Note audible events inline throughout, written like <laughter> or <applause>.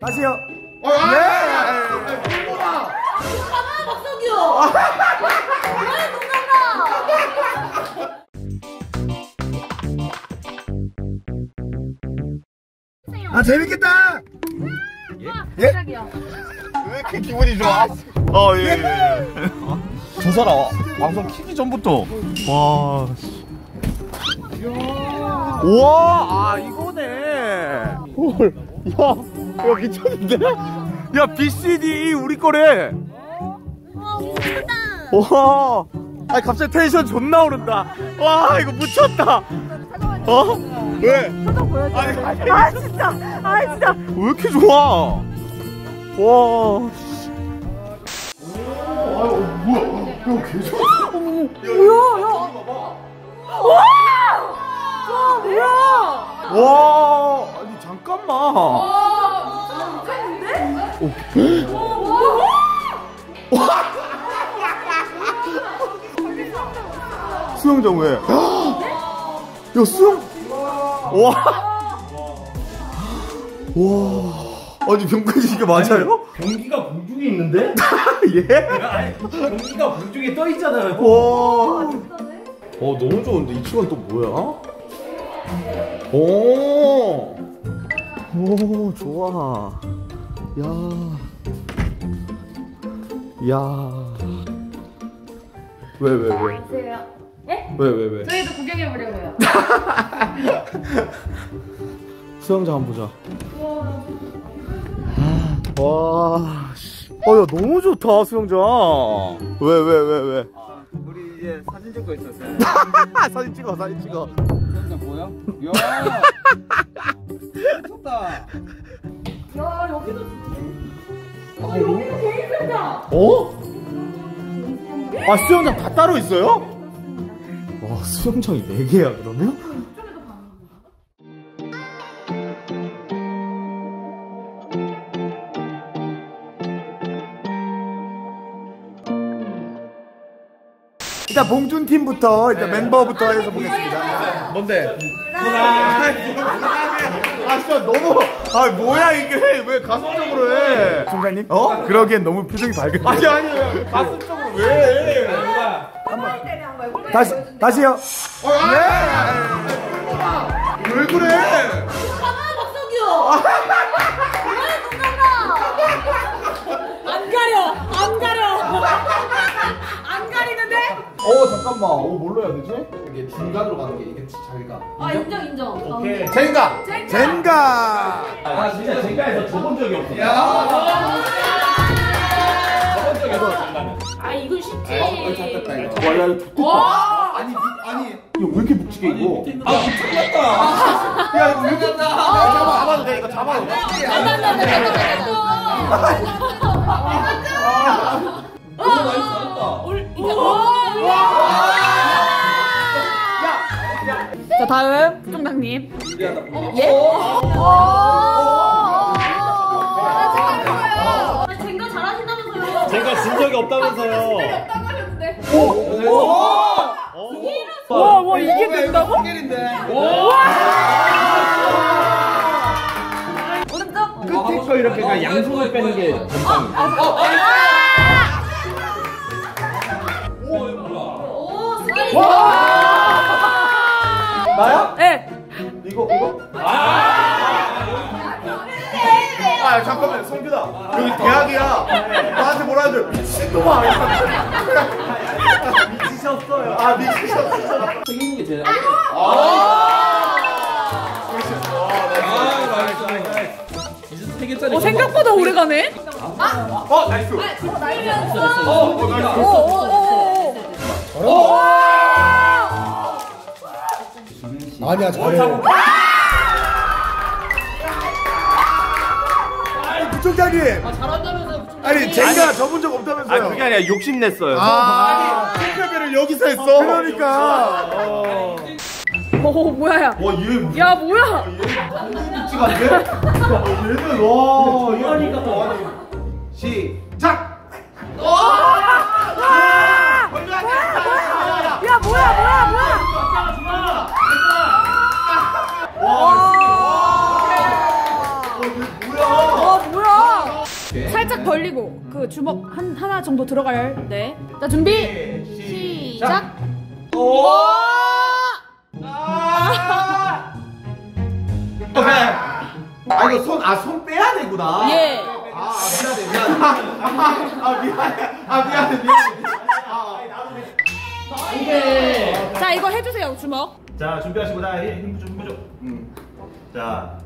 다시요. 어, 아, 네. 아, 가만 박석이요. 왜 농담나? 아 재밌겠다. 예? 시작이요. 왜 이렇게 기분이 좋아? 어, 예, 예, 예. 저 사람 방송 키기 전부터 와. 씨. 우와, 아 이거네. 헐, 야, 야 미쳤는데? 야 BCD 우리 거래. 와 미쳤다. 와, 아 갑자기 텐션 존나 오른다. 와, 이거 묻혔다. 어? 왜? 아니, 아니, 아 진짜. 아 진짜. 왜 이렇게 좋아? 와. 씨. 아, 뭐야? 야, 개 좋아. 뭐야? 야. 와. 와 뭐야? 와, 아니 잠깐만. 수영장 왜? 야, 수영. 와. 와. 아니 병까지 이게 맞아요? 경기가 공중에 있는데? <laughs> 예? 아니, 경기가 공중에 떠 있잖아요. 와. 어 너무 좋은데 이 친구는 또 뭐야? 오. 오 좋아. 야. 야. 왜 왜 왜? 보세요. 예? 왜 왜 왜? 저희도 구경해 보려고요. <laughs> 수영장 한번 보자. 와. 씨. 어, 야, 너무 좋다, 수영장. 왜, 왜, 왜, 왜? 우리 이제 사진 찍고 있었어요. <laughs> 사진 찍어, 사진 찍어. 현장 보여? 야! <laughs> 미쳤다. 야 여기도 좋네. 아 여기도 개인 수영장. 어? 아, 수영장 다 따로 있어요? 와, 수영장이 4개야, 그러면? 일단 봉준 팀부터 일단 멤버부터 해서 보겠습니다. 뭔데? 아, 진짜 너무. 아, 뭐야, 이게. 왜 가슴적으로 해? 총장님? 어? 그러기엔 너무 표정이 밝은. 아니, 아니, 가슴적으로 왜 해? 다시 다시요. 네. 왜 그래? 가만 박석이요. 왜 농담나? 안 가려. 안 가려. 안 가리는데? 어, 잠깐만. 어, 뭘로 해야 되지? 이게 중간으로 가는 게 이게 자기가. 아 인정 인정. 오케이. 젠가! 젠가. 젠가. 아, 진짜 젠가에서 줘본 적이 없어. 줘본 적이 없어, 젠가는. 아 이건 쉽지. 와, 야, 이거 두껍다. 와. 아니, 아니. 이거 왜 이렇게 묵직해, 이거? 아, 미쳤다. 야, 이거 왜 이렇게. 야, 잡아, 잡아도 돼, 이거 잡아도 돼. 너무 많이 잘했다. 자 다음 총장님. 예? 젠가 잘하신다면서요. 제가 진 적이 없다면서요. 없다고 하셨는데. 와, 와, 이게 된다고? 오른쪽. 끝에 거 이렇게 그냥 양손을 빼는 게오 아, 잠깐만, 성규다. 여기 대학이야. 나한테 뭐라 하지? 미친놈아. 미치셨어요. 아, 미치셨어요. 생기는 게 제일 어 생각보다 오래 가네. 어, nice. 어, 오오 오 오. 아니야 잘해. 부총장님. 아니 젠가 접은 적 없다면서요? 아, 그게 아니라 욕심냈어요. 아, 택배를 여기서 했어. 그러니까. 오 뭐야 야. 와, 얘 무슨 야 뭐야. 묵직한데? 야, 얘는, 와, 이러니까 또 아니. 시작! 야 뭐야 뭐야 뭐야. 와, 와. 와, 이게 뭐야? 와 살짝 벌리고 그 주먹 한 하나 정도 들어갈 네. 자 준비 시작. 오! 아! 아 이거 손아 손 빼야 되구나. 예. 아 미안해 미안해. 아 미안해. 아 미안해 미안해. 아. 자 이거 해주세요 주먹. 자 준비하시고 나 힘좀힘 좀. 자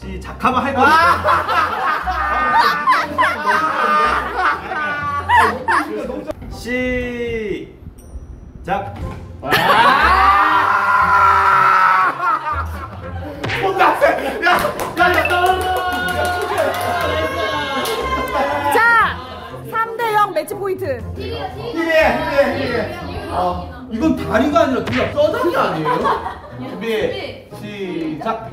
시작하면 할 거야. 시작. 자 3대 0 매치 포인트. 힘내 힘내 힘내. 아 이건 다리가 아니라 그냥 뼈다귀 아니에요? 준비 시작.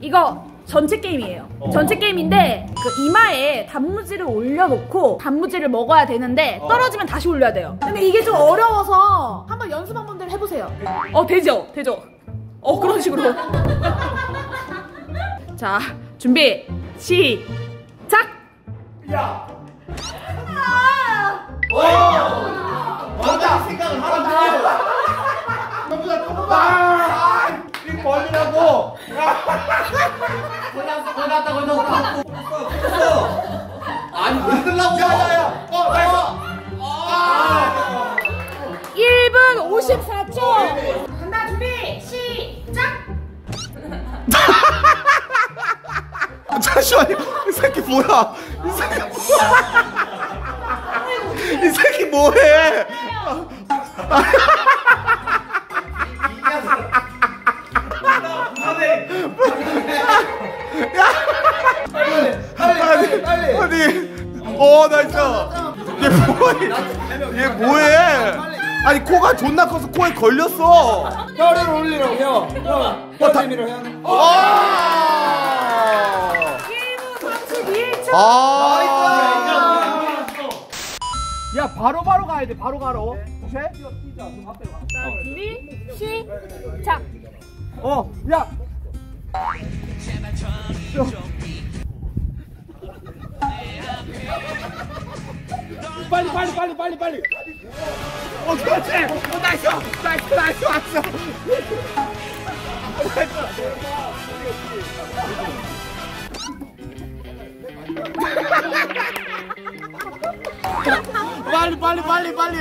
이거 전체 게임이에요. 전체 게임인데 그 이마에 단무지를 올려놓고 단무지를 먹어야 되는데 떨어지면 다시 올려야 돼요. 근데 이게 좀 어려워서 한번 연습 한 번들 해보세요. 어 되죠, 되죠. 어 그런 식으로. <laughs> 자 준비 시작. 야. 오. 맞아 생각을 하라고. 조금만 조금만. 아, 이 벌리라고. 아니 왜 들라고? 야 야 야. 어 nice. 아. 1분 54초. 간다 준비 시작. 잠시만요. 이 새끼 뭐야? 이 새끼 뭐야? 이 새끼 뭐해? 아니 코가 존나 커서 코에 걸렸어 혀를 올리러 혀. 혀. 혀 내밀어 혀. 아 1분 31초. 아 야 바로 바로 가야 돼. 바로 가로. 자 준비 시작. 어. 야. 빨리 빨리 빨리 빨리 빨리. 어 그렇지. 어 nice. nice nice 왔어. 빨리 빨리 빨리 빨리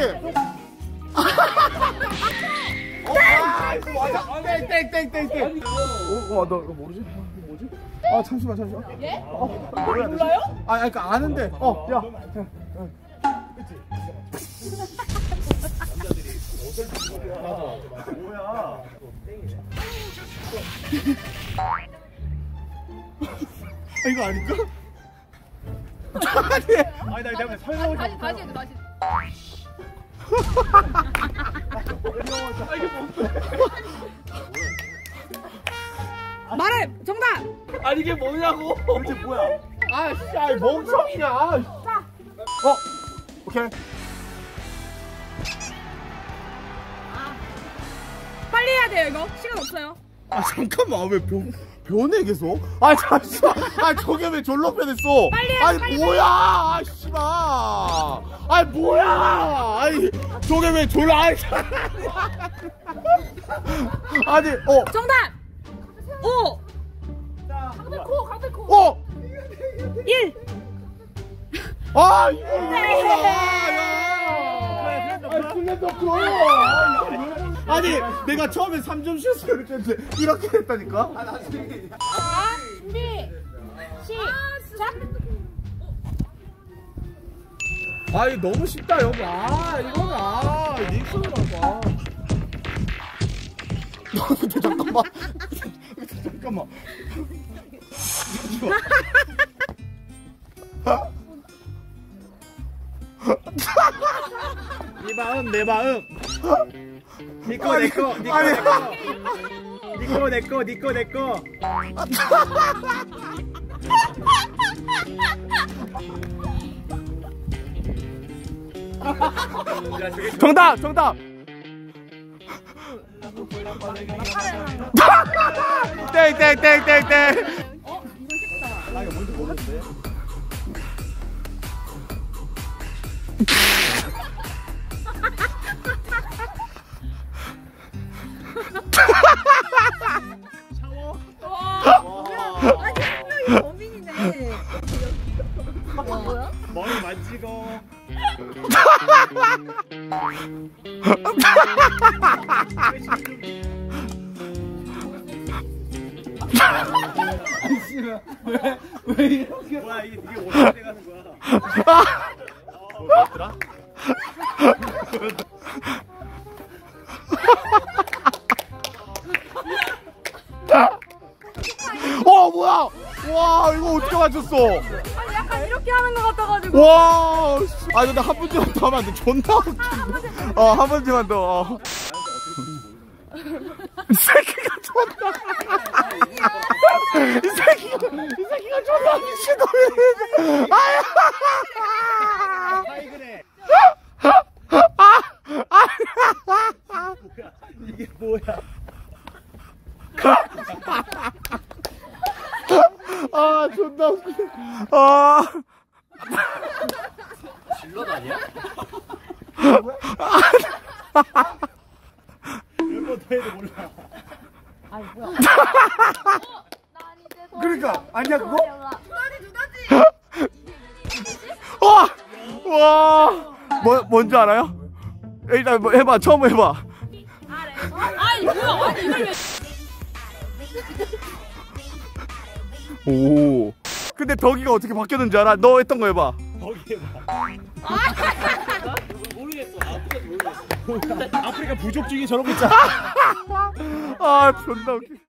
아 이거 맞아. 오케이 땡땡땡땡. 어, 와, 너 이거 모르지? 뭐지? 아, 잠시만, 잠시만. 예? 어, 몰라요? 아, 그러니까 아는데. 어, 야. <laughs> 아, 이거 아닐까? 아니, 아니 나 내가 설명을 좀. 다시 해줘 다시. 말해 정답. 아니 이게 뭐냐고? 이게 뭐야 아, 씨, 아이 멍청이야. 자 어, 오케이. 빨리 해야 돼요 이거? 시간 없어요. 아 잠깐만 왜 변, 변해 계속? 아 잠시만. 아 저게 왜 졸로 변했어? 빨리 해, 아니 빨리, 뭐야? 아 씨발. 아니 뭐야? 아니 저게 왜 졸로 아니 아니 어. 정답. 5 강백호 강백호 어! 1 아 이거 네. 뭐야 아니 근데 너 그러요 아 니 내가 처음에 3점 슛을 이렇게 했는데 이렇게 했다니까 자, 준비 시작. 아이 너무 쉽다 여보. 아 이거는 아 닉슨을 봐. 너 근데 <laughs> 잠깐만 잠깐만 <laughs> 네 마음 내 마음. 니꺼 내꺼 니꺼 아니. 내꺼 니꺼 내꺼 니꺼 내꺼. 정답 정답 땡땡땡땡땡 같은데. 머리 어 뭐야? 와 이거 어떻게 맞췄어? 약간 이렇게 하는 것 같아가지고. 와, 씨. 아 근데 한 번쯤만 더 하면 안 돼. 존나 웃긴데. 어, 한 번쯤만 더. 어. 이 새끼가 존나. 이 새끼가, 이 새끼가 존나 미친놈이네. 아야. 아이 그래. 이게 뭐야? 아, 존나 웃기네. 아. 질럿 아니야? 몇번더 해도 몰라. 그러니까 아니야 그거? 와, 와. 뭐, 뭔지 알아요? 일단 뭐 해봐. 처음 해봐. 아니 뭐야? 아니 이걸 왜? 오. 근데 덕이가 어떻게 바뀌었는지 알아? 너 했던 거 해봐. 거기 해봐. <laughs> 아프리카 부족 중에 저런 거 있잖아. <laughs> 아, 존나 웃기.